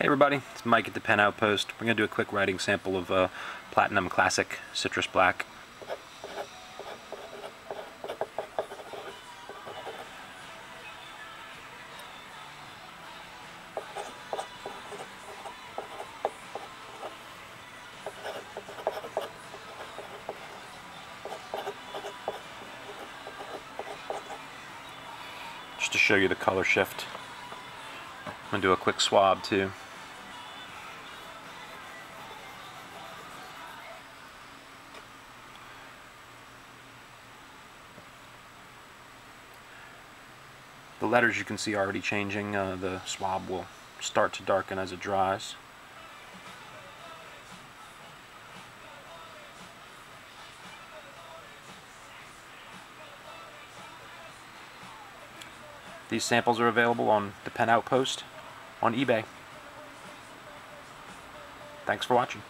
Hey everybody, it's Mike at the Pen Outpost. We're going to do a quick writing sample of uh, Platinum Classic Citrus Black. Just to show you the color shift. I'm going to do a quick swab too. The letters you can see are already changing. Uh, the swab will start to darken as it dries. These samples are available on the Pen Outpost on eBay. Thanks for watching.